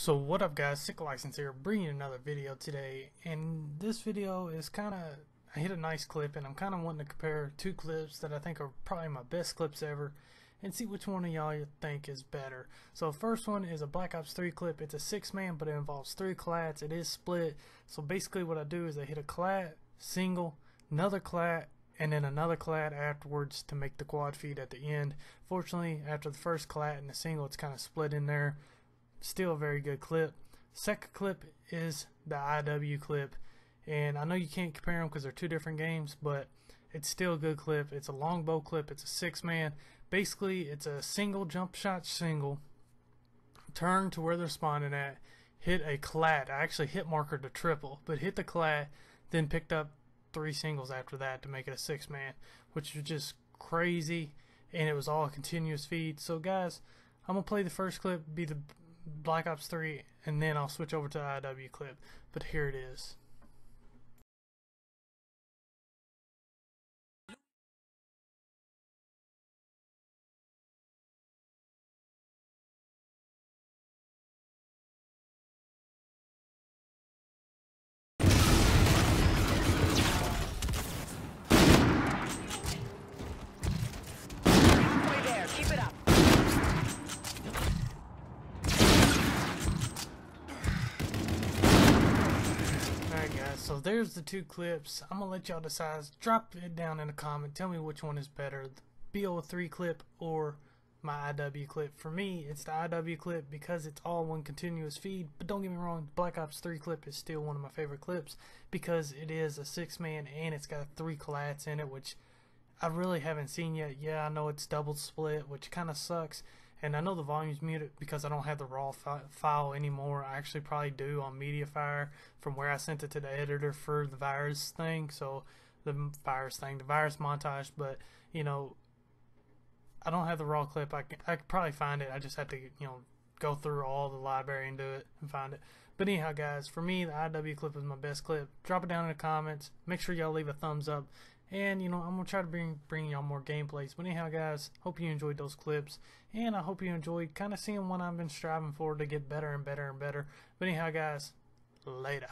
So what up guys, Sick License here, bringing another video today, and this video is kind of, I hit a nice clip and I'm kind of wanting to compare two clips that I think are probably my best clips ever, and see which one of y'all you think is better. So first one is a Black Ops 3 clip, it's a 6 man but it involves 3 clats, it is split, so basically what I do is I hit a clat, single, another clat, and then another clat afterwards to make the quad feed at the end. Fortunately, after the first clat and the single, it's kind of split in there still a very good clip. Second clip is the IW clip, and I know you can't compare them because they're two different games, but it's still a good clip. It's a longbow clip. It's a six man. Basically, it's a single jump shot single. Turn to where they're spawning at. Hit a clat. I actually hit marker to triple, but hit the clat, then picked up three singles after that to make it a six man, which was just crazy, and it was all a continuous feed. So guys, I'm gonna play the first clip, be the Black Ops 3, and then I'll switch over to IW clip. But here it is. So there's the two clips. I'm gonna let y'all decide. Drop it down in a comment. Tell me which one is better, the BO3 clip or my IW clip. For me, it's the IW clip because it's all one continuous feed. But don't get me wrong, Black Ops 3 clip is still one of my favorite clips because it is a six man and it's got three clats in it, which I really haven't seen yet. Yeah, I know it's double split, which kind of sucks and I know the volume's muted because I don't have the raw fi file anymore. I actually probably do on MediaFire from where I sent it to the editor for the virus thing. So the virus thing, the virus montage. But you know, I don't have the raw clip. I can, I could probably find it. I just have to you know go through all the library and do it and find it. But anyhow, guys, for me, the IW clip is my best clip. Drop it down in the comments. Make sure y'all leave a thumbs up. And you know, I'm gonna try to bring bring y'all more gameplays. But anyhow, guys, hope you enjoyed those clips, and I hope you enjoyed kind of seeing what I've been striving for to get better and better and better. But anyhow, guys, later.